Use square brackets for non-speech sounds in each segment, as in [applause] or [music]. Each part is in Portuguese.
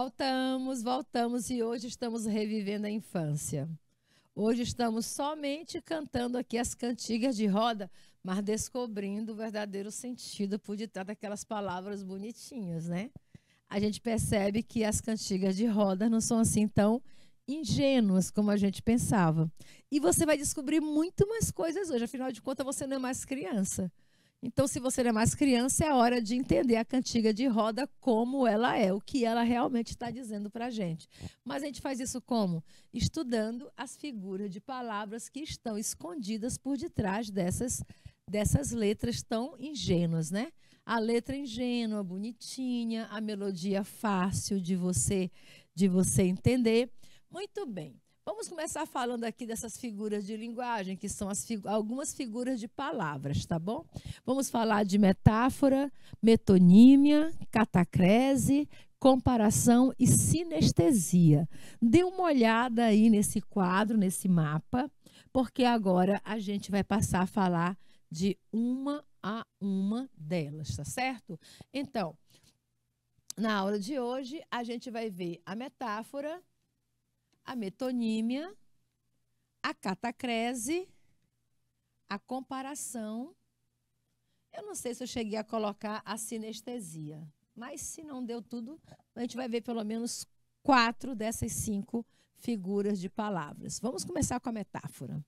Voltamos, voltamos e hoje estamos revivendo a infância. Hoje estamos somente cantando aqui as cantigas de roda, mas descobrindo o verdadeiro sentido por detrás daquelas palavras bonitinhas, né? A gente percebe que as cantigas de roda não são assim tão ingênuas como a gente pensava. E você vai descobrir muito mais coisas hoje, afinal de contas você não é mais criança. Então, se você é mais criança, é hora de entender a cantiga de roda como ela é, o que ela realmente está dizendo para a gente. Mas a gente faz isso como? Estudando as figuras de palavras que estão escondidas por detrás dessas, dessas letras tão ingênuas, né? A letra ingênua, bonitinha, a melodia fácil de você de você entender. Muito bem. Vamos começar falando aqui dessas figuras de linguagem, que são fig algumas figuras de palavras, tá bom? Vamos falar de metáfora, metonímia, catacrese, comparação e sinestesia. Dê uma olhada aí nesse quadro, nesse mapa, porque agora a gente vai passar a falar de uma a uma delas, tá certo? Então, na aula de hoje, a gente vai ver a metáfora, a metonímia, a catacrese, a comparação. Eu não sei se eu cheguei a colocar a sinestesia, mas se não deu tudo, a gente vai ver pelo menos quatro dessas cinco figuras de palavras. Vamos começar com a metáfora.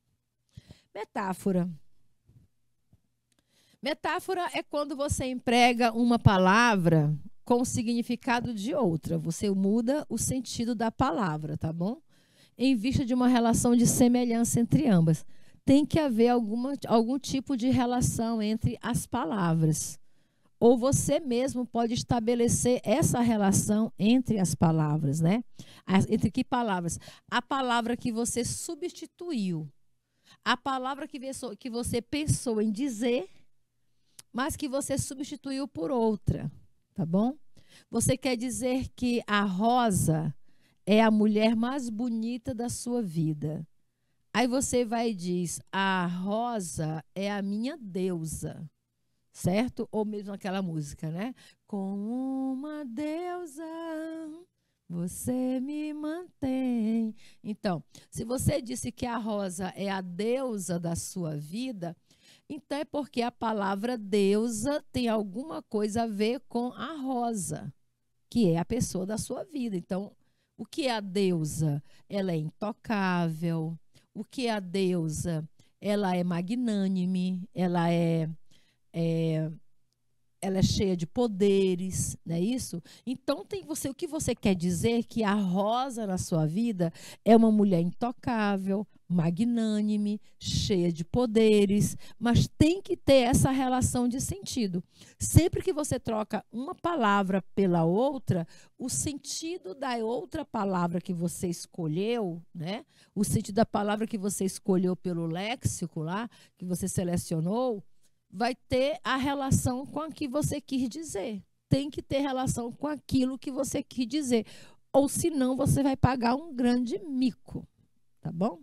Metáfora. Metáfora é quando você emprega uma palavra com o significado de outra. Você muda o sentido da palavra, tá bom? Em vista de uma relação de semelhança entre ambas. Tem que haver alguma, algum tipo de relação entre as palavras. Ou você mesmo pode estabelecer essa relação entre as palavras, né? Entre que palavras? A palavra que você substituiu. A palavra que você pensou em dizer, mas que você substituiu por outra, tá bom? Você quer dizer que a rosa é a mulher mais bonita da sua vida. Aí você vai e diz: A rosa é a minha deusa. Certo? Ou mesmo aquela música, né? Com uma deusa você me mantém. Então, se você disse que a rosa é a deusa da sua vida, então é porque a palavra deusa tem alguma coisa a ver com a rosa, que é a pessoa da sua vida. Então, o que é a deusa? Ela é intocável. O que é a deusa? Ela é magnânime, ela é, é ela é cheia de poderes, não é isso? Então tem você, o que você quer dizer que a rosa na sua vida é uma mulher intocável, magnânime, cheia de poderes, mas tem que ter essa relação de sentido. Sempre que você troca uma palavra pela outra, o sentido da outra palavra que você escolheu, né? O sentido da palavra que você escolheu pelo léxico lá, que você selecionou, vai ter a relação com a que você quis dizer. Tem que ter relação com aquilo que você quis dizer. Ou senão você vai pagar um grande mico. Tá bom?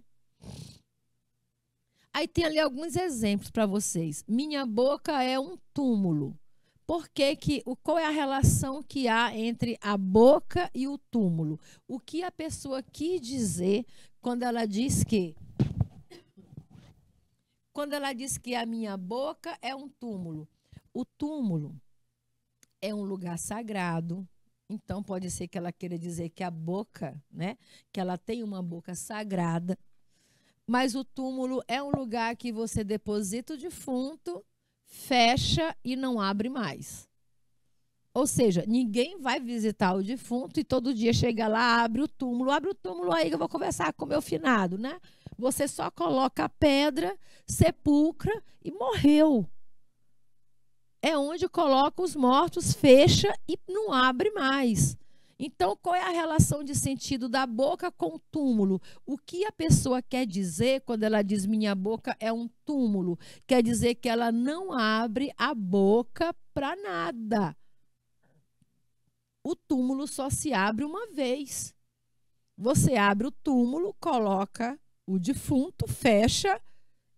Aí tem ali alguns exemplos para vocês. Minha boca é um túmulo. Por que que, qual é a relação que há entre a boca e o túmulo? O que a pessoa quis dizer quando ela diz que quando ela diz que a minha boca é um túmulo. O túmulo é um lugar sagrado. Então pode ser que ela queira dizer que a boca, né, que ela tem uma boca sagrada. Mas o túmulo é um lugar que você deposita o defunto, fecha e não abre mais. Ou seja, ninguém vai visitar o defunto e todo dia chega lá, abre o túmulo, abre o túmulo aí que eu vou conversar com o meu finado, né? Você só coloca a pedra, sepulcra e morreu. É onde coloca os mortos, fecha e não abre mais. Então, qual é a relação de sentido da boca com o túmulo? O que a pessoa quer dizer quando ela diz minha boca é um túmulo? Quer dizer que ela não abre a boca para nada. O túmulo só se abre uma vez. Você abre o túmulo, coloca o defunto, fecha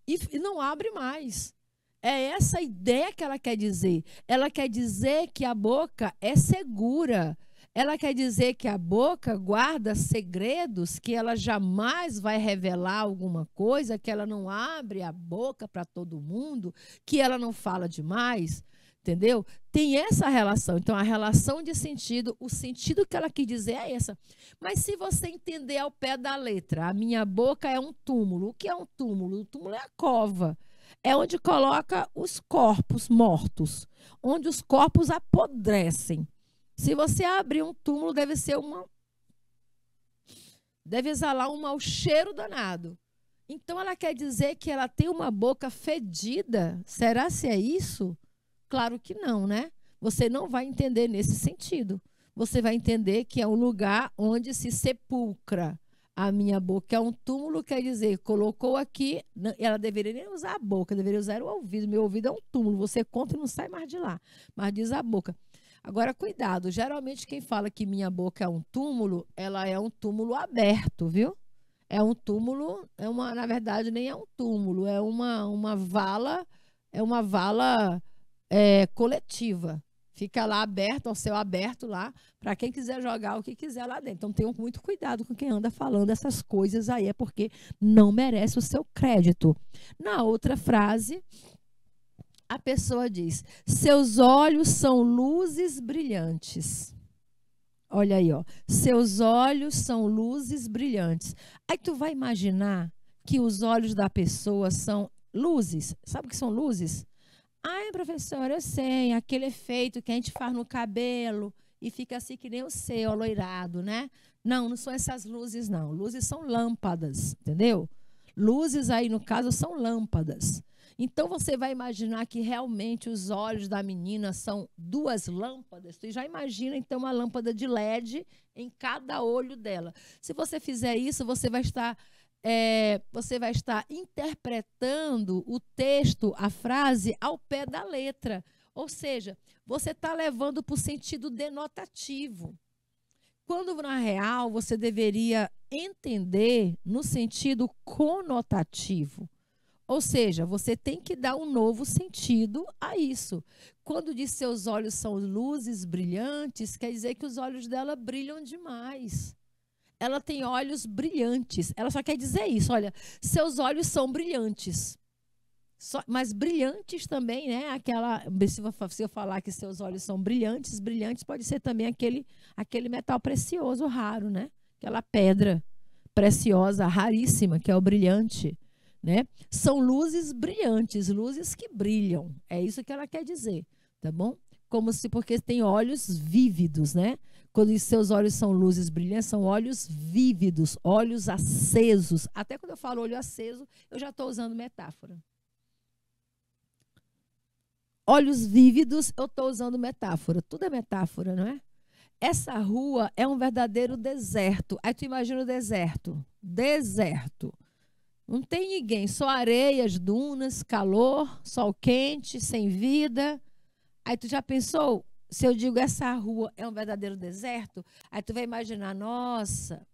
e, não abre mais. É essa ideia que ela quer dizer. Ela quer dizer que a boca é segura. Ela quer dizer que a boca guarda segredos, que ela jamais vai revelar alguma coisa, que ela não abre a boca para todo mundo, que ela não fala demais, entendeu? Tem essa relação. Então, a relação de sentido, o sentido que ela quis dizer é essa. Mas se você entender ao pé da letra, a minha boca é um túmulo. O que é um túmulo? O túmulo é a cova. É onde coloca os corpos mortos, onde os corpos apodrecem. Se você abrir um túmulo, deve ser uma. Deve exalar um mau cheiro danado. Então ela quer dizer que ela tem uma boca fedida. Será se é isso? Claro que não, né? Você não vai entender nesse sentido. Você vai entender que é um lugar onde se sepulcra. A minha boca é um túmulo, quer dizer, colocou aqui, ela deveria nem usar a boca, deveria usar o ouvido. Meu ouvido é um túmulo, você conta e não sai mais de lá. Mas diz a boca. Agora, cuidado, geralmente quem fala que minha boca é um túmulo, ela é um túmulo aberto, viu? É um túmulo, é uma, na verdade, nem é um túmulo, é uma, uma vala, é uma vala é, coletiva. Fica lá aberto, ao céu aberto lá, para quem quiser jogar o que quiser lá dentro. Então tenham muito cuidado com quem anda falando essas coisas aí, é porque não merece o seu crédito. Na outra frase, a pessoa diz: Seus olhos são luzes brilhantes. Olha aí, ó. Seus olhos são luzes brilhantes. Aí tu vai imaginar que os olhos da pessoa são luzes. Sabe o que são luzes? Ai, professora, eu sei, aquele efeito que a gente faz no cabelo e fica assim que nem o seu, aloirado, né? Não, não são essas luzes, não. Luzes são lâmpadas, entendeu? Luzes aí, no caso, são lâmpadas. Então você vai imaginar que realmente os olhos da menina são duas lâmpadas. Você já imagina então uma lâmpada de LED em cada olho dela. Se você fizer isso, você vai estar é, você vai estar interpretando o texto, a frase, ao pé da letra. Ou seja, você está levando para o sentido denotativo. Quando, na real, você deveria entender no sentido conotativo. Ou seja, você tem que dar um novo sentido a isso. Quando diz seus olhos são luzes brilhantes, quer dizer que os olhos dela brilham demais. Ela tem olhos brilhantes. Ela só quer dizer isso. Olha, seus olhos são brilhantes. Só, mas brilhantes também, né? Aquela, se eu falar que seus olhos são brilhantes, brilhantes pode ser também aquele, aquele metal precioso raro, né? Aquela pedra preciosa, raríssima, que é o brilhante né? São luzes brilhantes, luzes que brilham. É isso que ela quer dizer, tá bom? Como se porque tem olhos vívidos, né? Quando os seus olhos são luzes brilhantes, são olhos vívidos, olhos acesos. Até quando eu falo olho aceso, eu já estou usando metáfora. Olhos vívidos, eu estou usando metáfora. Tudo é metáfora, não é? Essa rua é um verdadeiro deserto. Aí tu imagina o deserto. Deserto. Não tem ninguém, só areias, dunas, calor, sol quente, sem vida. Aí tu já pensou, se eu digo essa rua é um verdadeiro deserto, aí tu vai imaginar, nossa,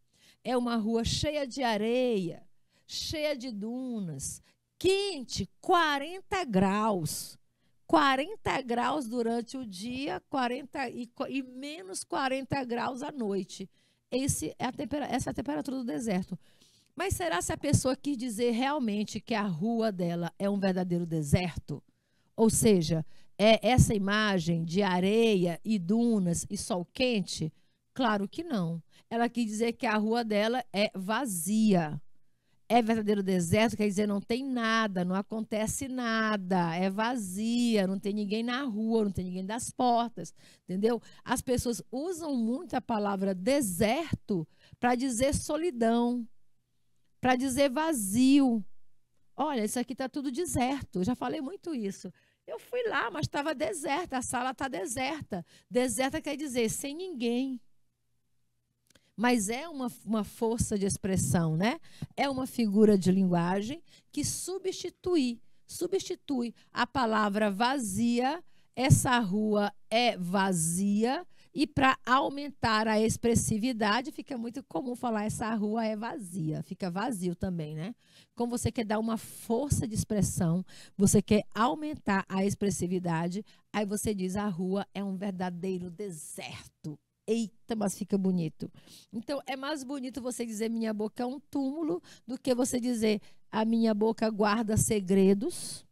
é uma rua cheia de areia, cheia de dunas, quente, 40 graus. 40 graus durante o dia, 40 e, e menos 40 graus à noite. Esse é a essa é a temperatura do deserto. Mas será se a pessoa quis dizer realmente que a rua dela é um verdadeiro deserto? Ou seja, é essa imagem de areia e dunas e sol quente? Claro que não. Ela quis dizer que a rua dela é vazia. É verdadeiro deserto, quer dizer, não tem nada, não acontece nada, é vazia, não tem ninguém na rua, não tem ninguém das portas, entendeu? As pessoas usam muito a palavra deserto para dizer solidão, para dizer vazio. Olha, isso aqui está tudo deserto. Eu já falei muito isso. Eu fui lá, mas estava deserta, a sala está deserta. Deserta quer dizer sem ninguém. Mas é uma, uma força de expressão, né? É uma figura de linguagem que substitui, substitui a palavra vazia. Essa rua é vazia e para aumentar a expressividade, fica muito comum falar essa rua é vazia, fica vazio também, né? Como você quer dar uma força de expressão, você quer aumentar a expressividade, aí você diz a rua é um verdadeiro deserto. eita, mas fica bonito. Então, é mais bonito você dizer minha boca é um túmulo do que você dizer a minha boca guarda segredos,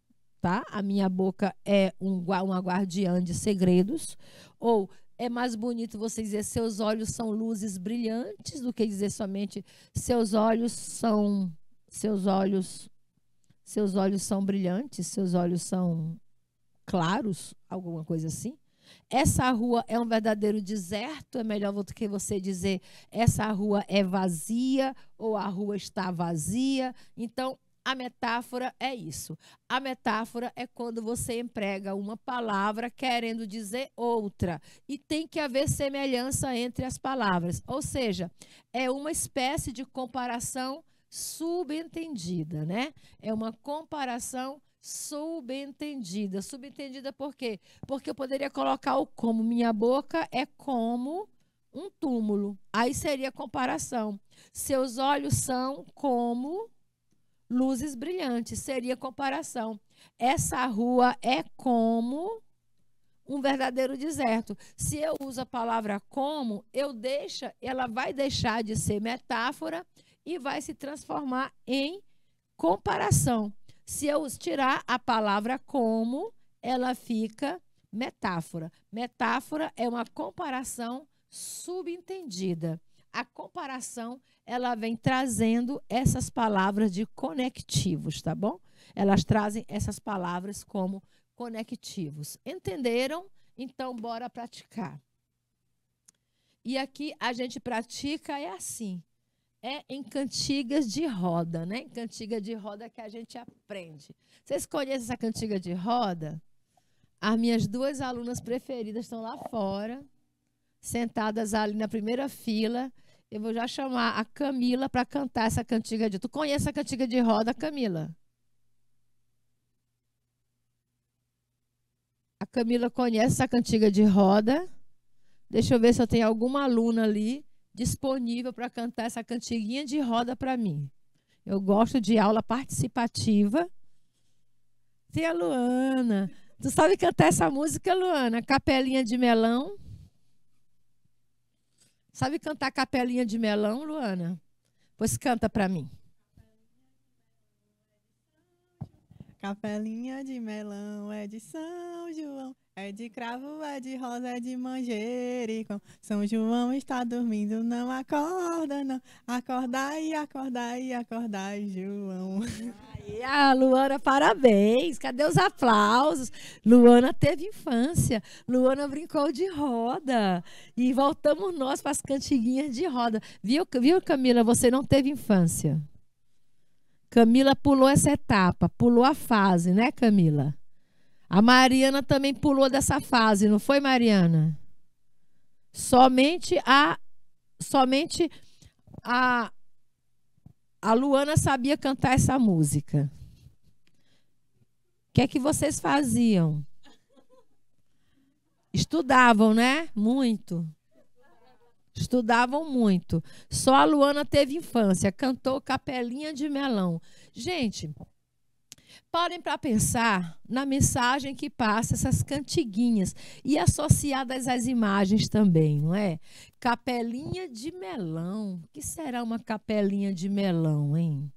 tá? A minha boca é um, uma guardiã de segredos. Ou é mais bonito você dizer seus olhos são luzes brilhantes do que dizer somente seus olhos são seus olhos seus olhos são brilhantes, seus olhos são claros, alguma coisa assim. Essa rua é um verdadeiro deserto, é melhor do que você dizer essa rua é vazia ou a rua está vazia. Então, a metáfora é isso. A metáfora é quando você emprega uma palavra querendo dizer outra. E tem que haver semelhança entre as palavras. Ou seja, é uma espécie de comparação subentendida, né? É uma comparação subentendida. Subentendida por quê? Porque eu poderia colocar o como. Minha boca é como um túmulo. Aí seria comparação. Seus olhos são como luzes brilhantes. Seria comparação. Essa rua é como um verdadeiro deserto. Se eu uso a palavra como, eu deixa, ela vai deixar de ser metáfora e vai se transformar em comparação. Se eu tirar a palavra como, ela fica metáfora. Metáfora é uma comparação subentendida. A comparação ela vem trazendo essas palavras de conectivos, tá bom? Elas trazem essas palavras como conectivos. Entenderam? Então, bora praticar. E aqui a gente pratica é assim. É em cantigas de roda, né? Em cantiga de roda que a gente aprende. Vocês conhecem essa cantiga de roda? As minhas duas alunas preferidas estão lá fora, sentadas ali na primeira fila eu vou já chamar a Camila para cantar essa cantiga de. Tu conhece a cantiga de roda, Camila? A Camila conhece essa cantiga de roda. Deixa eu ver se eu tenho alguma aluna ali disponível para cantar essa cantiguinha de roda para mim. Eu gosto de aula participativa. Tem a Luana. Tu sabe cantar essa música, Luana? Capelinha de melão. Sabe cantar capelinha de melão, Luana? Pois canta para mim. Capelinha de melão é de São João, é de cravo, é de rosa, é de manjericão. São João está dormindo, não acorda, não. Acordai, acordai, acordai, João. [laughs] E a Luana, parabéns. Cadê os aplausos? Luana teve infância. Luana brincou de roda. E voltamos nós para as cantiguinhas de roda. Viu, viu, Camila? Você não teve infância. Camila pulou essa etapa, pulou a fase, né, Camila? A Mariana também pulou dessa fase, não foi, Mariana? Somente a somente a a Luana sabia cantar essa música. O que é que vocês faziam? Estudavam, né? Muito. Estudavam muito. Só a Luana teve infância, cantou Capelinha de Melão. Gente, Parem para pensar na mensagem que passa essas cantiguinhas e associadas às imagens também, não é? Capelinha de melão. O que será uma capelinha de melão, hein?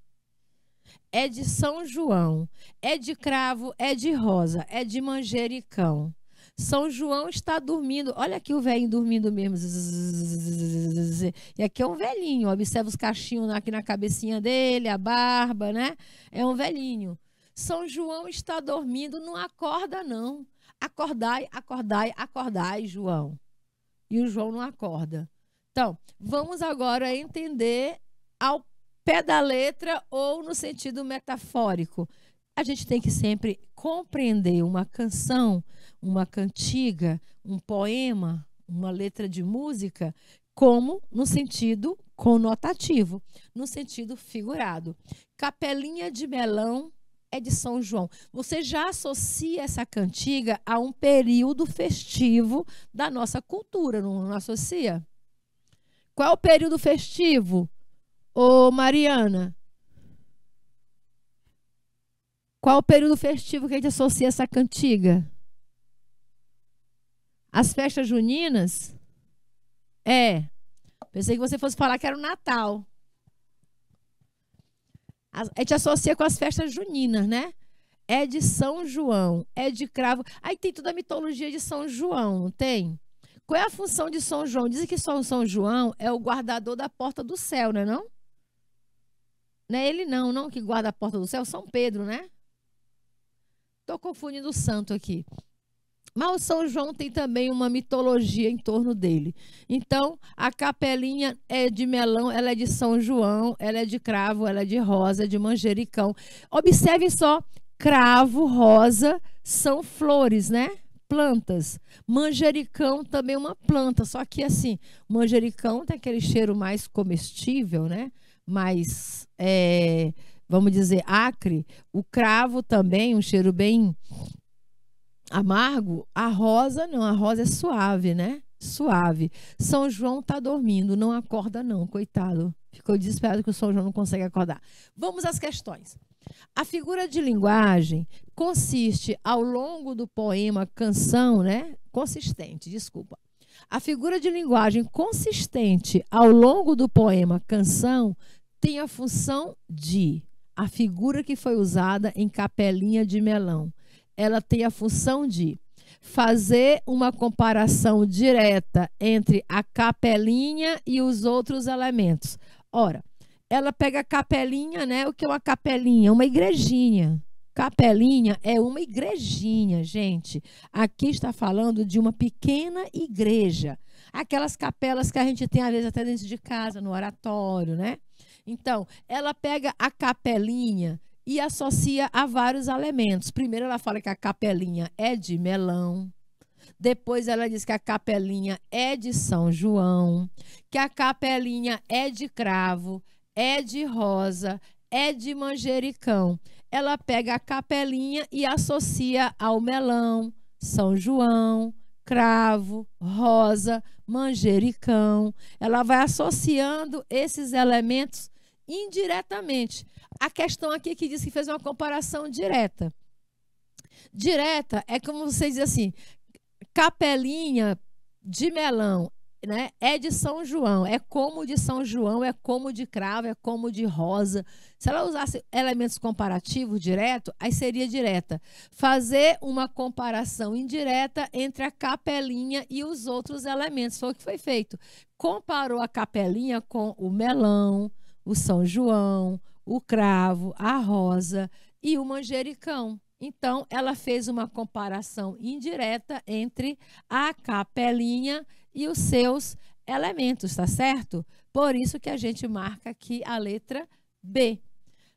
É de São João, é de cravo, é de rosa, é de manjericão. São João está dormindo. Olha aqui o velhinho dormindo mesmo. E aqui é um velhinho. Observa os cachinhos aqui na cabecinha dele, a barba, né? É um velhinho. São João está dormindo, não acorda não. Acordai, acordai, acordai, João. E o João não acorda. Então, vamos agora entender ao pé da letra ou no sentido metafórico. A gente tem que sempre compreender uma canção, uma cantiga, um poema, uma letra de música, como no sentido conotativo, no sentido figurado. Capelinha de melão é de São João. Você já associa essa cantiga a um período festivo da nossa cultura, não, não associa? Qual é o período festivo? Ô Mariana, qual é o período festivo que a gente associa essa cantiga? As festas juninas? É. Pensei que você fosse falar que era o Natal. A gente associa com as festas juninas, né? É de São João, é de cravo. Aí tem toda a mitologia de São João, não tem? Qual é a função de São João? Dizem que São, São João é o guardador da porta do céu, não é não? Não é ele não, não, que guarda a porta do céu, São Pedro, né? Estou confundindo o santo aqui. Mas o São João tem também uma mitologia em torno dele. Então, a capelinha é de melão, ela é de São João, ela é de cravo, ela é de rosa, de manjericão. Observem só, cravo, rosa são flores, né? Plantas. Manjericão também é uma planta, só que assim, manjericão tem aquele cheiro mais comestível, né? Mais, é, vamos dizer, acre. O cravo também, um cheiro bem amargo, a rosa não, a rosa é suave, né? Suave. São João tá dormindo, não acorda não, coitado. Ficou desesperado que o São João não consegue acordar. Vamos às questões. A figura de linguagem consiste ao longo do poema canção, né? Consistente, desculpa. A figura de linguagem consistente ao longo do poema canção tem a função de a figura que foi usada em capelinha de melão ela tem a função de fazer uma comparação direta entre a capelinha e os outros elementos. Ora, ela pega a capelinha, né? O que é uma capelinha? Uma igrejinha. Capelinha é uma igrejinha, gente. Aqui está falando de uma pequena igreja. Aquelas capelas que a gente tem, às vezes, até dentro de casa, no oratório, né? Então, ela pega a capelinha e associa a vários elementos. Primeiro, ela fala que a capelinha é de melão. Depois, ela diz que a capelinha é de São João, que a capelinha é de cravo, é de rosa, é de manjericão. Ela pega a capelinha e associa ao melão, São João, cravo, rosa, manjericão. Ela vai associando esses elementos indiretamente. A questão aqui é que diz que fez uma comparação direta. Direta é como você diz assim, capelinha de melão, né? É de São João, é como de São João, é como de cravo, é como de rosa. Se ela usasse elementos comparativos direto, aí seria direta. Fazer uma comparação indireta entre a capelinha e os outros elementos. Foi o que foi feito. Comparou a capelinha com o melão, o São João, o cravo, a rosa e o manjericão. Então, ela fez uma comparação indireta entre a capelinha e os seus elementos, tá certo? Por isso que a gente marca aqui a letra B.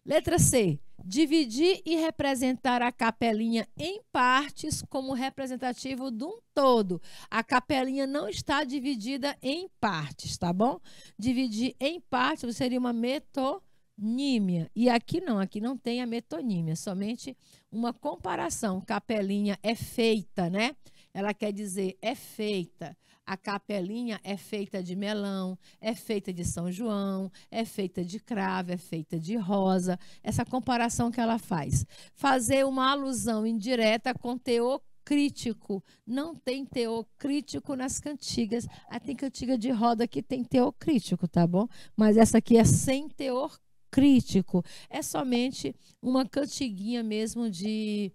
Letra C. Dividir e representar a capelinha em partes como representativo de um todo. A capelinha não está dividida em partes, tá bom? Dividir em partes seria uma metonímia. E aqui não, aqui não tem a metonímia, somente uma comparação. Capelinha é feita, né? Ela quer dizer é feita. A capelinha é feita de melão, é feita de São João, é feita de cravo, é feita de rosa. Essa comparação que ela faz. Fazer uma alusão indireta com teor crítico. Não tem teor crítico nas cantigas. Ah, tem cantiga de roda que tem teor crítico, tá bom? Mas essa aqui é sem teor crítico. É somente uma cantiguinha mesmo de,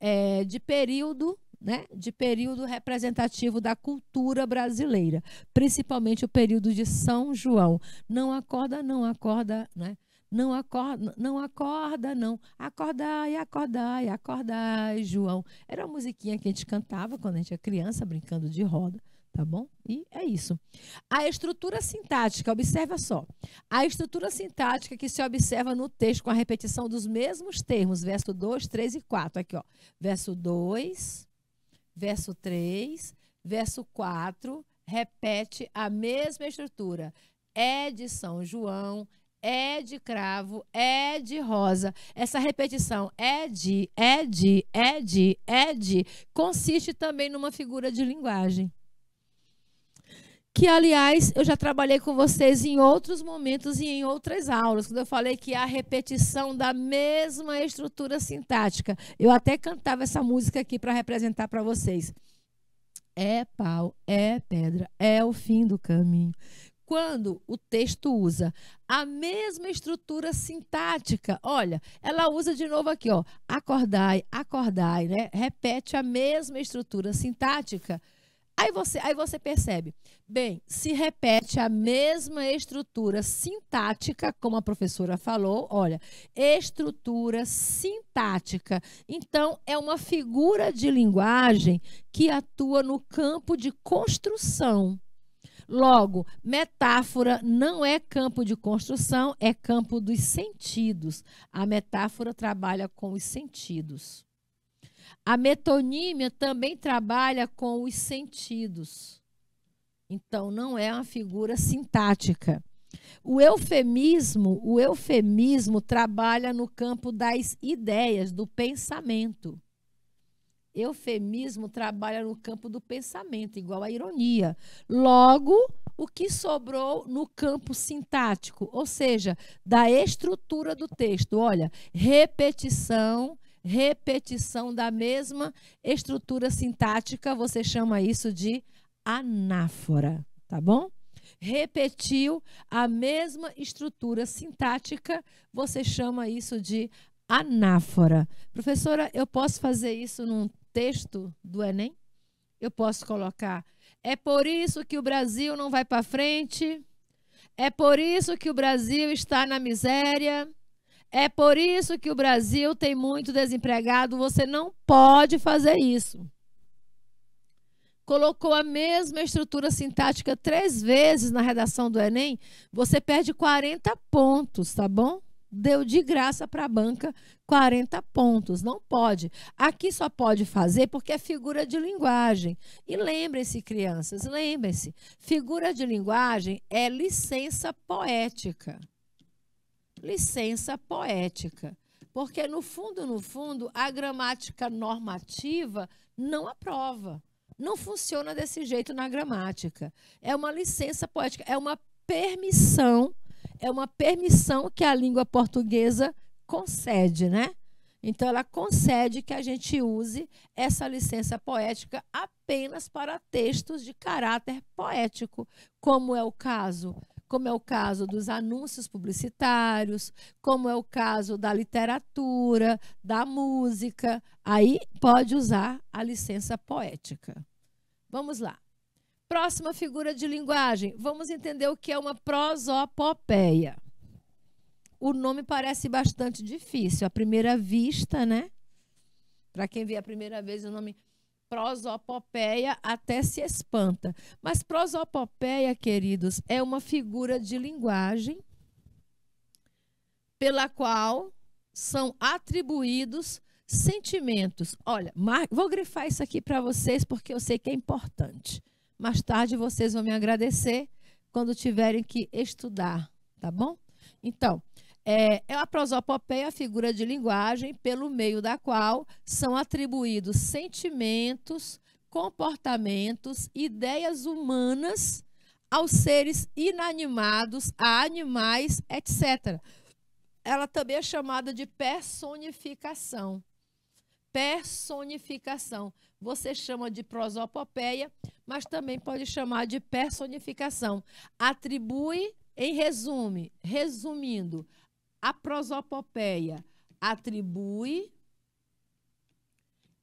é, de período né, de período representativo da cultura brasileira, principalmente o período de São João. Não acorda, não acorda, né? Não acorda, não acorda, não. Acordai, acordai, acordai, João. Era uma musiquinha que a gente cantava quando a gente era criança, brincando de roda, tá bom? E é isso. A estrutura sintática, observa só. A estrutura sintática que se observa no texto com a repetição dos mesmos termos, verso 2, 3 e 4. Aqui, ó. Verso 2, verso 3, verso 4, repete a mesma estrutura. É de São João, é de cravo, é de rosa. Essa repetição é de, é de, é de, é de, consiste também numa figura de linguagem. Que, aliás, eu já trabalhei com vocês em outros momentos e em outras aulas, quando eu falei que é a repetição da mesma estrutura sintática. Eu até cantava essa música aqui para representar para vocês é pau, é pedra, é o fim do caminho. Quando o texto usa a mesma estrutura sintática, olha, ela usa de novo aqui, ó, acordai, acordai, né? Repete a mesma estrutura sintática. Aí você, aí você percebe, bem, se repete a mesma estrutura sintática, como a professora falou, olha, estrutura sintática. Então, é uma figura de linguagem que atua no campo de construção. Logo, metáfora não é campo de construção, é campo dos sentidos. A metáfora trabalha com os sentidos. A metonímia também trabalha com os sentidos. Então, não é uma figura sintática. O eufemismo, o eufemismo trabalha no campo das ideias, do pensamento. Eufemismo trabalha no campo do pensamento, igual a ironia. Logo, o que sobrou no campo sintático, ou seja, da estrutura do texto. Olha, repetição, repetição da mesma estrutura sintática, você chama isso de anáfora, tá bom? Repetiu a mesma estrutura sintática, você chama isso de anáfora. Professora, eu posso fazer isso num texto do Enem? Eu posso colocar. É por isso que o Brasil não vai para frente. É por isso que o Brasil está na miséria. É por isso que o Brasil tem muito desempregado. Você não pode fazer isso. Colocou a mesma estrutura sintática três vezes na redação do Enem, você perde 40 pontos, tá bom? Deu de graça para a banca 40 pontos. Não pode. Aqui só pode fazer porque é figura de linguagem. E lembrem-se, crianças, lembrem-se: figura de linguagem é licença poética licença poética. Porque, no fundo, no fundo, a gramática normativa não aprova. Não funciona desse jeito na gramática. É uma licença poética, é uma permissão, é uma permissão que a língua portuguesa concede, né? Então, ela concede que a gente use essa licença poética apenas para textos de caráter poético, como é o caso como é o caso dos anúncios publicitários, como é o caso da literatura, da música. Aí pode usar a licença poética. Vamos lá. Próxima figura de linguagem. Vamos entender o que é uma prosopopeia. O nome parece bastante difícil, à primeira vista, né? Para quem vê a primeira vez o nome prosopopeia até se espanta. Mas prosopopeia, queridos, é uma figura de linguagem pela qual são atribuídos sentimentos. Olha, vou grifar isso aqui para vocês porque eu sei que é importante. Mais tarde vocês vão me agradecer quando tiverem que estudar, tá bom? Então, é, é a prosopopeia, a figura de linguagem pelo meio da qual são atribuídos sentimentos, comportamentos, ideias humanas aos seres inanimados, a animais, etc. Ela também é chamada de personificação. Personificação. Você chama de prosopopeia, mas também pode chamar de personificação. Atribui, em resumo, resumindo, a prosopopeia atribui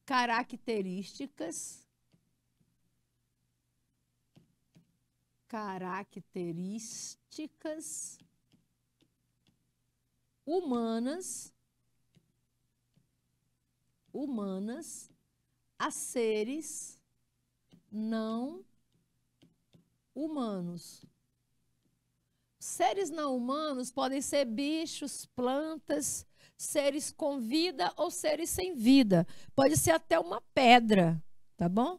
características características humanas humanas a seres não humanos Seres não humanos podem ser bichos, plantas, seres com vida ou seres sem vida. Pode ser até uma pedra, tá bom?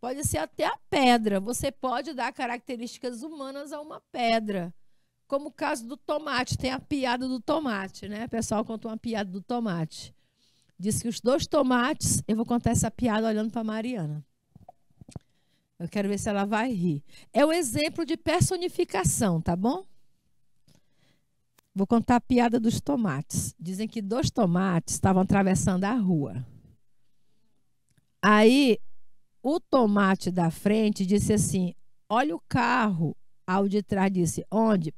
Pode ser até a pedra. Você pode dar características humanas a uma pedra. Como o caso do tomate, tem a piada do tomate, né? O pessoal contou uma piada do tomate. Diz que os dois tomates, eu vou contar essa piada olhando para Mariana. Eu quero ver se ela vai rir. É um exemplo de personificação, tá bom? Vou contar a piada dos tomates. Dizem que dois tomates estavam atravessando a rua. Aí o tomate da frente disse assim: Olha o carro. Ao de trás disse: Onde?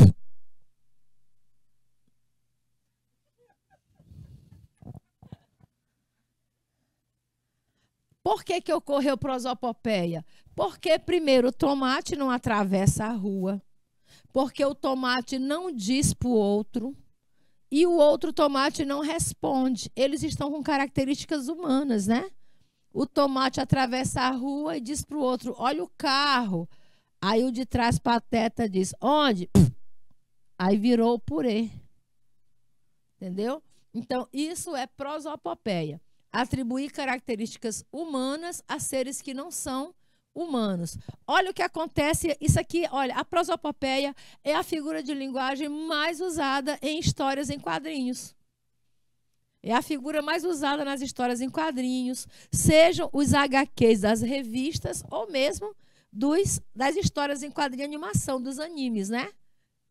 Por que, que ocorreu prosopopeia? Porque, primeiro, o tomate não atravessa a rua. Porque o tomate não diz para o outro. E o outro tomate não responde. Eles estão com características humanas, né? O tomate atravessa a rua e diz para o outro: Olha o carro. Aí o de trás pateta diz: Onde? [sniffs] Aí virou purê. Entendeu? Então, isso é prosopopeia. Atribuir características humanas a seres que não são humanos. Olha o que acontece. Isso aqui, olha, a prosopopeia é a figura de linguagem mais usada em histórias em quadrinhos. É a figura mais usada nas histórias em quadrinhos, sejam os HQs das revistas ou mesmo dos, das histórias em quadrinho animação, dos animes, né?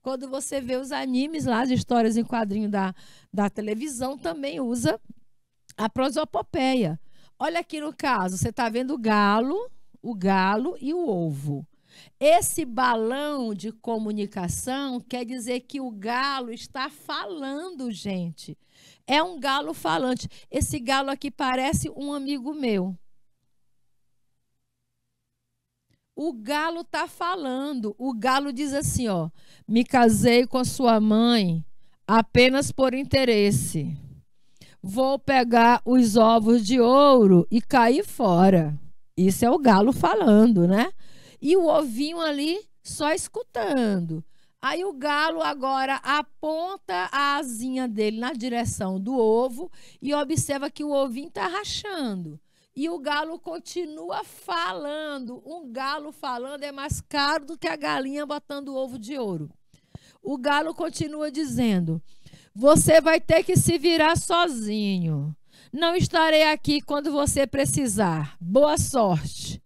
Quando você vê os animes lá, as histórias em quadrinho da, da televisão, também usa a prosopopeia. Olha aqui no caso, você está vendo o galo, o galo e o ovo. Esse balão de comunicação quer dizer que o galo está falando, gente. É um galo falante. Esse galo aqui parece um amigo meu. O galo está falando. O galo diz assim, ó: "Me casei com a sua mãe apenas por interesse. Vou pegar os ovos de ouro e cair fora." Isso é o galo falando, né? E o ovinho ali só escutando. Aí o galo agora aponta a asinha dele na direção do ovo e observa que o ovinho está rachando. E o galo continua falando. Um galo falando é mais caro do que a galinha botando ovo de ouro. O galo continua dizendo: Você vai ter que se virar sozinho. Não estarei aqui quando você precisar. Boa sorte.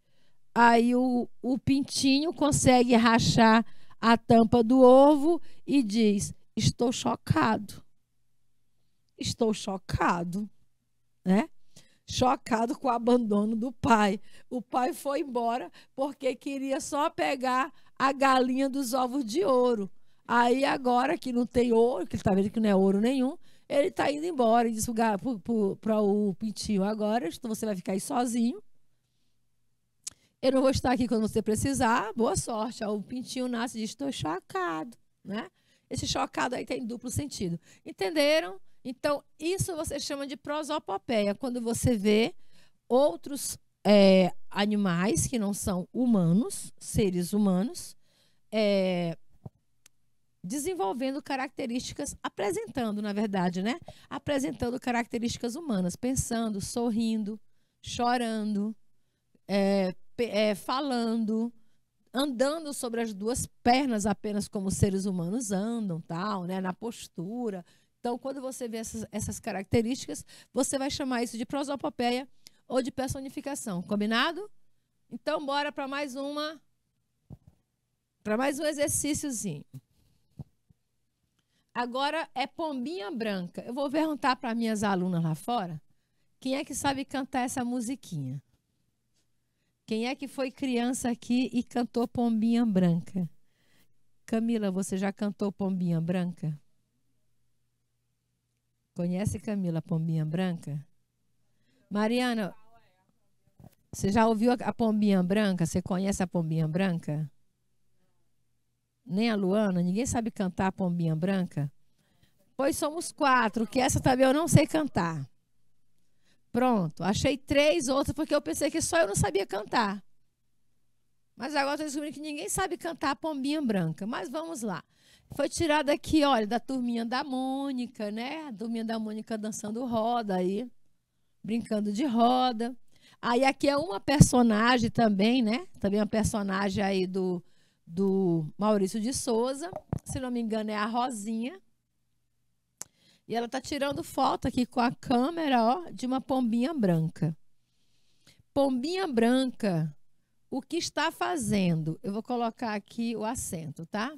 Aí o, o pintinho consegue rachar a tampa do ovo e diz: Estou chocado. Estou chocado. Né? Chocado com o abandono do pai. O pai foi embora porque queria só pegar a galinha dos ovos de ouro. Aí agora que não tem ouro, que ele está vendo que não é ouro nenhum, ele está indo embora e disse para o Pintinho: agora você vai ficar aí sozinho. Eu não vou estar aqui quando você precisar. Boa sorte. O Pintinho nasce e diz: estou chocado. Né? Esse chocado aí tem duplo sentido. Entenderam? Então, isso você chama de prosopopeia, quando você vê outros é, animais que não são humanos, seres humanos, é, desenvolvendo características, apresentando, na verdade, né? Apresentando características humanas, pensando, sorrindo, chorando, é, é, falando, andando sobre as duas pernas apenas como seres humanos andam, tal, né? Na postura. Então, quando você vê essas, essas características, você vai chamar isso de prosopopeia ou de personificação. Combinado? Então, bora para mais uma. Para mais um exercíciozinho. Agora é pombinha branca. Eu vou perguntar para minhas alunas lá fora quem é que sabe cantar essa musiquinha. Quem é que foi criança aqui e cantou pombinha branca? Camila, você já cantou pombinha branca? Conhece Camila Pombinha Branca? Mariana, você já ouviu a Pombinha Branca? Você conhece a Pombinha Branca? Nem a Luana, ninguém sabe cantar a Pombinha Branca? Pois somos quatro, que essa também eu não sei cantar. Pronto, achei três outras, porque eu pensei que só eu não sabia cantar. Mas agora estou descobrindo que ninguém sabe cantar a Pombinha Branca. Mas vamos lá. Foi tirada aqui, olha, da turminha da Mônica, né? A turminha da Mônica dançando roda aí, brincando de roda. Aí aqui é uma personagem também, né? Também uma personagem aí do do Maurício de Souza. Se não me engano, é a Rosinha. E ela está tirando foto aqui com a câmera ó, de uma pombinha branca. Pombinha branca, o que está fazendo? Eu vou colocar aqui o acento, tá?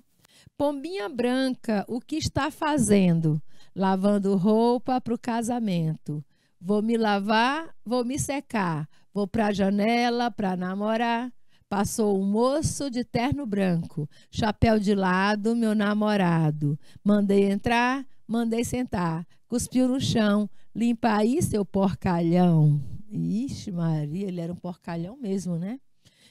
Pombinha branca, o que está fazendo? Lavando roupa para o casamento. Vou me lavar, vou me secar. Vou pra janela pra namorar. Passou um moço de terno branco, chapéu de lado, meu namorado. Mandei entrar, mandei sentar. Cuspiu no chão, limpa aí seu porcalhão. Ixi, Maria, ele era um porcalhão mesmo, né?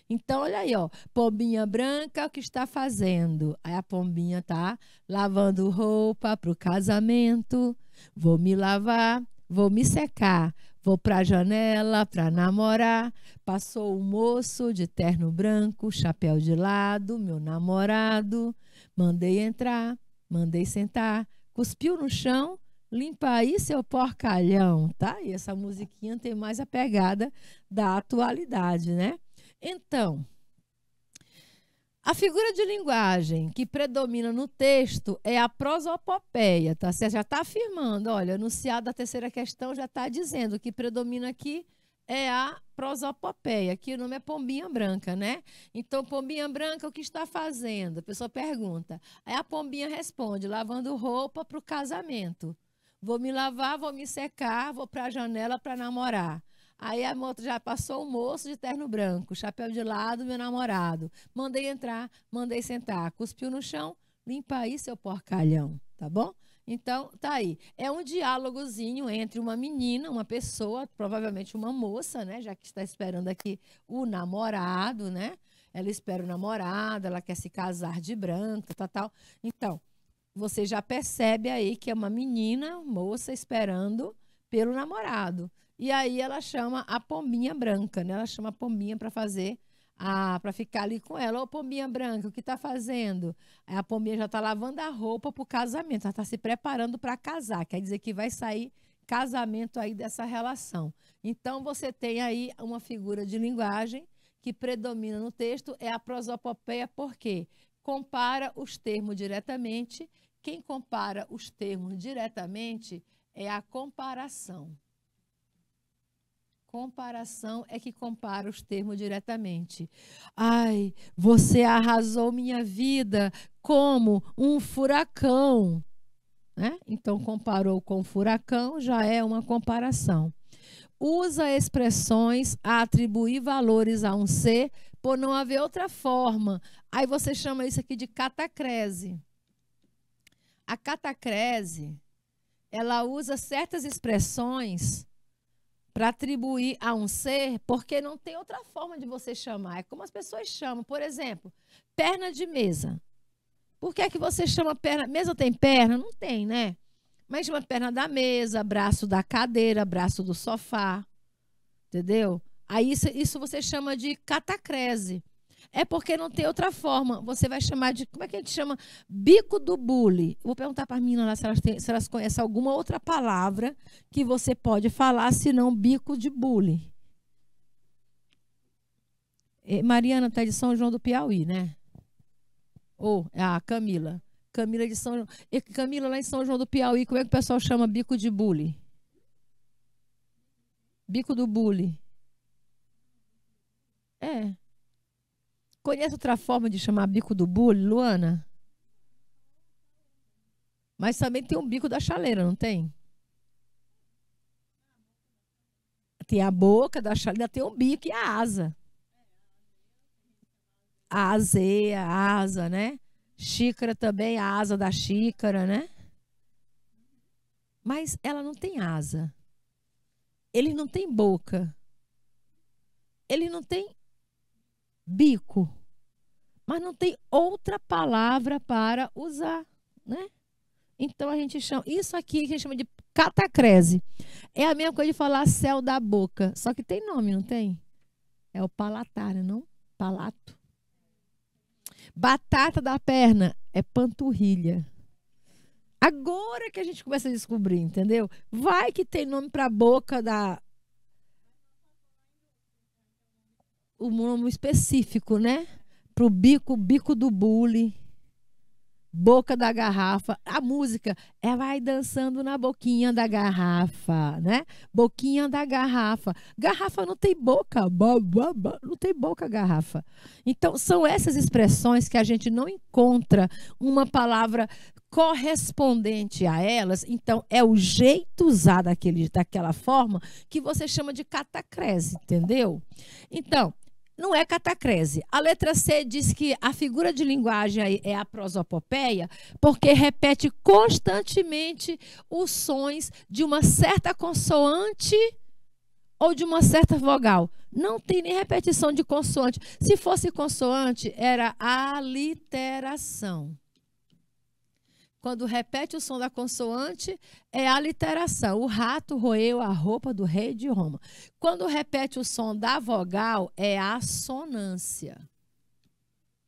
Então, olha aí, ó. Pombinha branca, o que está fazendo? Aí a pombinha tá lavando roupa para o casamento. Vou me lavar, vou me secar. Vou para a janela para namorar. Passou um moço de terno branco, chapéu de lado, meu namorado. Mandei entrar, mandei sentar. Cuspiu no chão, limpa aí seu porcalhão, tá? E essa musiquinha tem mais a pegada da atualidade, né? Então, a figura de linguagem que predomina no texto é a prosopopeia, tá? Você já está afirmando, olha, o enunciado da terceira questão já está dizendo que predomina aqui é a prosopopeia, que o nome é pombinha branca, né? Então, pombinha branca, o que está fazendo? A pessoa pergunta. Aí a pombinha responde, lavando roupa para o casamento. Vou me lavar, vou me secar, vou para a janela para namorar. Aí a moto já passou o moço de terno branco, chapéu de lado, meu namorado. Mandei entrar, mandei sentar. Cuspiu no chão, limpa aí seu porcalhão, tá bom? Então, tá aí. É um diálogozinho entre uma menina, uma pessoa, provavelmente uma moça, né? Já que está esperando aqui o namorado, né? Ela espera o namorado, ela quer se casar de branca, tal, tal. Então, você já percebe aí que é uma menina, moça, esperando pelo namorado. E aí ela chama a pombinha branca, né? Ela chama a pombinha para fazer para ficar ali com ela. Ô, pombinha branca, o que está fazendo? A pombinha já está lavando a roupa para o casamento. Ela está se preparando para casar. Quer dizer que vai sair casamento aí dessa relação. Então, você tem aí uma figura de linguagem que predomina no texto, é a prosopopeia, porque compara os termos diretamente. Quem compara os termos diretamente é a comparação. Comparação é que compara os termos diretamente. Ai, você arrasou minha vida como um furacão. Né? Então, comparou com furacão, já é uma comparação. Usa expressões a atribuir valores a um ser por não haver outra forma. Aí você chama isso aqui de catacrese. A catacrese, ela usa certas expressões para atribuir a um ser, porque não tem outra forma de você chamar. É como as pessoas chamam. Por exemplo, perna de mesa. Por que, é que você chama perna? Mesa tem perna? Não tem, né? Mas chama perna da mesa, braço da cadeira, braço do sofá. Entendeu? Aí isso, isso você chama de catacrese. É porque não tem outra forma. Você vai chamar de. Como é que a gente chama? Bico do bully. Vou perguntar para as meninas lá se elas, têm, se elas conhecem alguma outra palavra que você pode falar, senão bico de bully. Mariana está de São João do Piauí, né? Ou oh, a Camila. Camila de São João. Camila, lá em São João do Piauí, como é que o pessoal chama bico de bully? Bico do bully. É. Conhece outra forma de chamar bico do bullying, Luana? Mas também tem um bico da chaleira, não tem? Tem a boca da chaleira, tem um bico e a asa. A azeia, a asa, né? Xícara também, a asa da xícara, né? Mas ela não tem asa. Ele não tem boca. Ele não tem bico. Mas não tem outra palavra para usar, né? Então a gente chama isso aqui que a gente chama de catacrese. É a mesma coisa de falar céu da boca, só que tem nome, não tem? É o palatário, não? Palato. Batata da perna é panturrilha. Agora que a gente começa a descobrir, entendeu? Vai que tem nome para boca da o nome específico, né? Para o bico, bico do bule. boca da garrafa. A música é vai dançando na boquinha da garrafa, né? Boquinha da garrafa. Garrafa não tem boca, não tem boca garrafa. Então são essas expressões que a gente não encontra uma palavra correspondente a elas, então é o jeito usado daquele, daquela forma que você chama de catacrese, entendeu? Então, não é catacrese. A letra C diz que a figura de linguagem é a prosopopeia, porque repete constantemente os sons de uma certa consoante ou de uma certa vogal. Não tem nem repetição de consoante. Se fosse consoante, era aliteração. Quando repete o som da consoante, é a literação. O rato roeu a roupa do rei de Roma. Quando repete o som da vogal, é a sonância.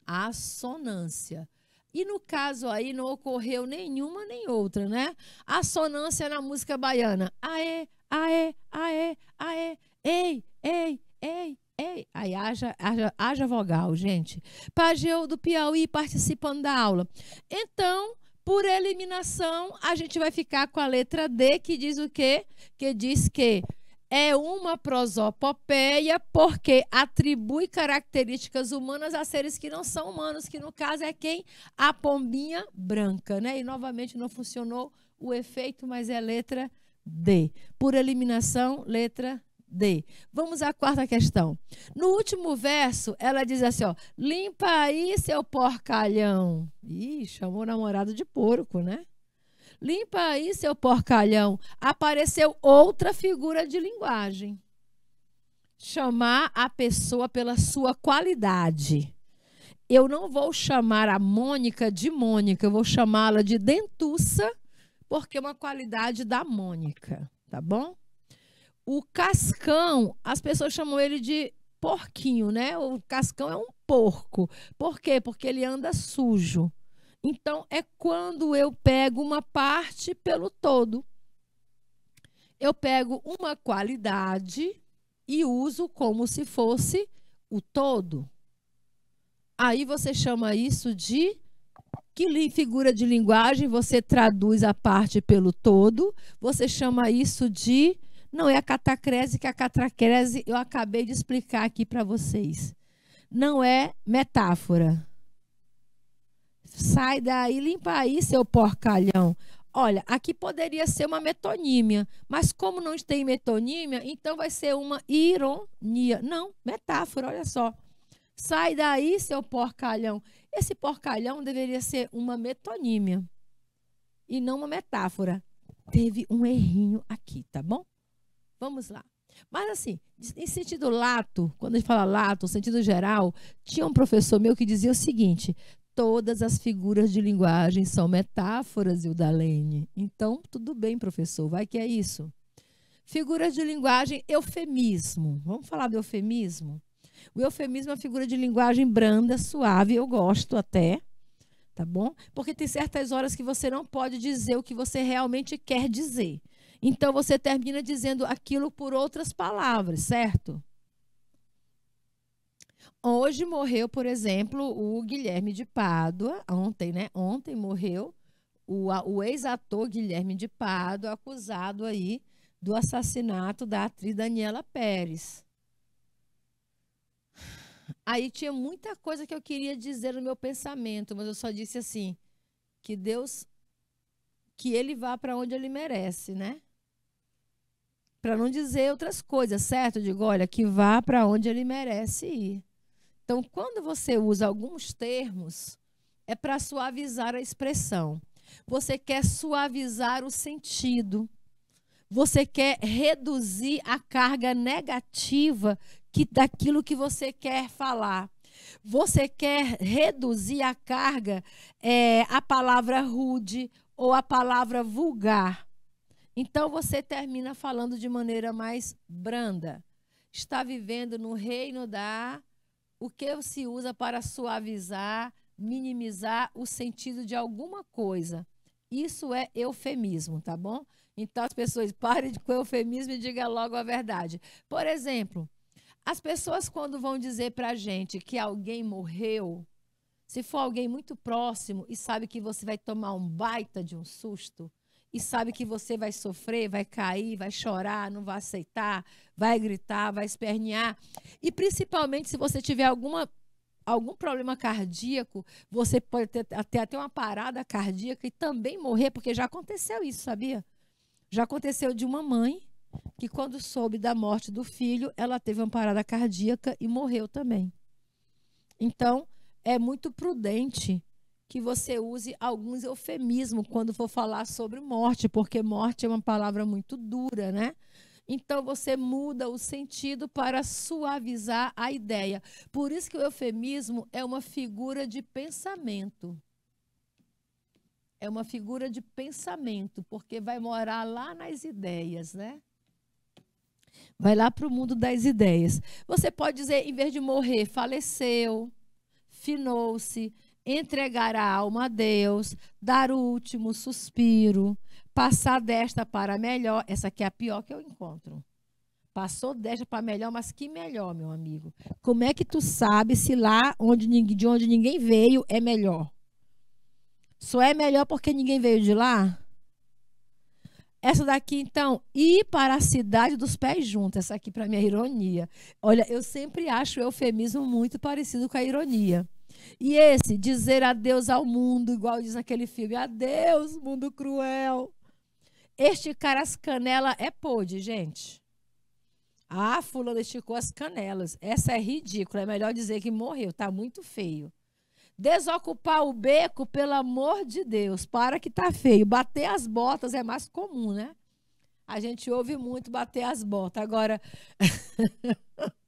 Assonância. E no caso aí não ocorreu nenhuma nem outra, né? Assonância na música baiana. Aê, aê, aê, aê, ei, ei, ei, ei. Aí haja, haja, haja vogal, gente. Pageu do Piauí participando da aula. Então, por eliminação, a gente vai ficar com a letra D, que diz o quê? Que diz que é uma prosopopeia porque atribui características humanas a seres que não são humanos, que no caso é quem? A pombinha branca, né? E novamente não funcionou o efeito, mas é letra D. Por eliminação, letra D. Vamos à quarta questão. No último verso, ela diz assim, ó, limpa aí seu porcalhão. Ih, chamou o namorado de porco, né? Limpa aí seu porcalhão. Apareceu outra figura de linguagem. Chamar a pessoa pela sua qualidade. Eu não vou chamar a Mônica de Mônica, eu vou chamá-la de dentuça, porque é uma qualidade da Mônica, tá bom? O Cascão, as pessoas chamam ele de porquinho, né? O Cascão é um porco. Por quê? Porque ele anda sujo. Então, é quando eu pego uma parte pelo todo. Eu pego uma qualidade e uso como se fosse o todo. Aí você chama isso de que figura de linguagem você traduz a parte pelo todo. Você chama isso de não é a catacrese, que a catacrese eu acabei de explicar aqui para vocês. Não é metáfora. Sai daí, limpa aí, seu porcalhão. Olha, aqui poderia ser uma metonímia, mas como não tem metonímia, então vai ser uma ironia. Não, metáfora, olha só. Sai daí, seu porcalhão. Esse porcalhão deveria ser uma metonímia e não uma metáfora. Teve um errinho aqui, tá bom? Vamos lá. Mas assim, em sentido lato, quando a gente fala lato, sentido geral, tinha um professor meu que dizia o seguinte: todas as figuras de linguagem são metáforas, Ildalene. Então, tudo bem, professor, vai que é isso. Figuras de linguagem, eufemismo. Vamos falar do eufemismo? O eufemismo é uma figura de linguagem branda, suave, eu gosto até, tá bom? Porque tem certas horas que você não pode dizer o que você realmente quer dizer. Então você termina dizendo aquilo por outras palavras, certo? Hoje morreu, por exemplo, o Guilherme de Pádua, ontem, né? Ontem morreu o, o ex-ator Guilherme de Pádua, acusado aí do assassinato da atriz Daniela Pérez. Aí tinha muita coisa que eu queria dizer no meu pensamento, mas eu só disse assim: que Deus, que ele vá para onde ele merece, né? Para não dizer outras coisas, certo? Digo, olha, que vá para onde ele merece ir. Então, quando você usa alguns termos, é para suavizar a expressão. Você quer suavizar o sentido. Você quer reduzir a carga negativa que, daquilo que você quer falar. Você quer reduzir a carga, é, a palavra rude ou a palavra vulgar. Então você termina falando de maneira mais branda. Está vivendo no reino da o que se usa para suavizar, minimizar o sentido de alguma coisa. Isso é eufemismo, tá bom? Então as pessoas [laughs] parem com eufemismo e digam logo a verdade. Por exemplo, as pessoas quando vão dizer para a gente que alguém morreu, Se for alguém muito próximo e sabe que você vai tomar um baita de um susto, e sabe que você vai sofrer, vai cair, vai chorar, não vai aceitar, vai gritar, vai espernear. E principalmente se você tiver alguma algum problema cardíaco, você pode ter até, até uma parada cardíaca e também morrer, porque já aconteceu isso, sabia? Já aconteceu de uma mãe que, quando soube da morte do filho, ela teve uma parada cardíaca e morreu também. Então, é muito prudente que você use alguns eufemismos quando for falar sobre morte, porque morte é uma palavra muito dura, né? Então você muda o sentido para suavizar a ideia. Por isso que o eufemismo é uma figura de pensamento. É uma figura de pensamento, porque vai morar lá nas ideias, né? Vai lá para o mundo das ideias. Você pode dizer, em vez de morrer, faleceu, finou-se, entregar a alma a Deus, dar o último suspiro, passar desta para melhor. Essa aqui é a pior que eu encontro. Passou desta para melhor, mas que melhor, meu amigo? Como é que tu sabe se lá onde, de onde ninguém veio é melhor? Só é melhor porque ninguém veio de lá? Essa daqui, então, ir para a cidade dos pés juntos. Essa aqui, para mim, é ironia. Olha, eu sempre acho o eufemismo muito parecido com a ironia. E esse, dizer adeus ao mundo, igual diz naquele filme, adeus, mundo cruel. Esticar as canelas é pôde, gente. Ah, fulano esticou as canelas. Essa é ridícula. É melhor dizer que morreu. Tá muito feio. Desocupar o beco, pelo amor de Deus, para que tá feio. Bater as botas é mais comum, né? A gente ouve muito bater as botas. Agora. [laughs]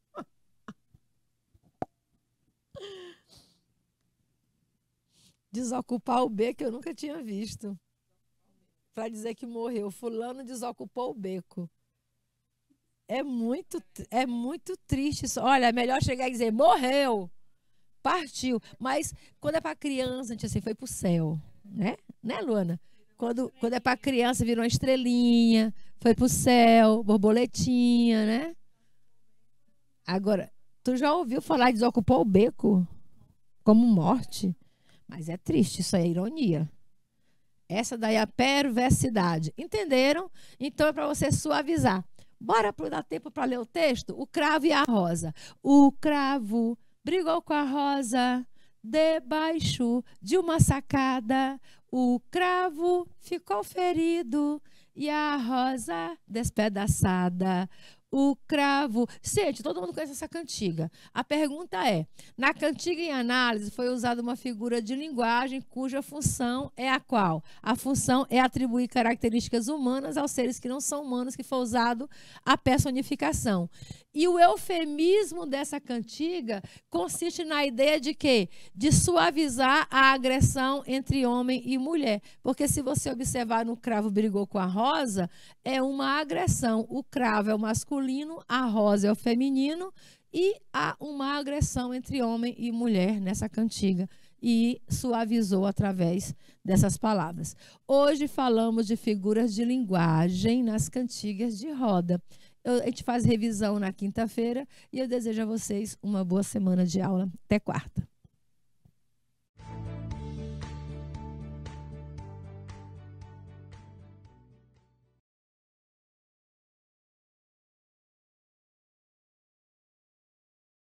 Desocupar o beco eu nunca tinha visto para dizer que morreu. Fulano desocupou o beco. É muito, é muito triste isso. Olha, é melhor chegar e dizer morreu, partiu. Mas quando é para criança, a gente assim foi para o céu, né? Né, Luana? Quando, quando é para criança, virou uma estrelinha, foi para o céu, borboletinha, né? Agora, tu já ouviu falar de desocupou o beco como morte? Mas é triste, isso é ironia. Essa daí é a perversidade. Entenderam? Então é para você suavizar. Bora dar tempo para ler o texto? O cravo e a rosa. O cravo brigou com a rosa debaixo de uma sacada. O cravo ficou ferido e a rosa despedaçada o cravo. Gente, todo mundo conhece essa cantiga. A pergunta é: na cantiga em análise foi usada uma figura de linguagem cuja função é a qual? A função é atribuir características humanas aos seres que não são humanos, que foi usado a personificação. E o eufemismo dessa cantiga consiste na ideia de quê? De suavizar a agressão entre homem e mulher. Porque se você observar no cravo brigou com a rosa, é uma agressão. O cravo é o masculino, a rosa é o feminino e há uma agressão entre homem e mulher nessa cantiga e suavizou através dessas palavras. Hoje falamos de figuras de linguagem nas cantigas de roda. Eu, a gente faz revisão na quinta-feira e eu desejo a vocês uma boa semana de aula. Até quarta.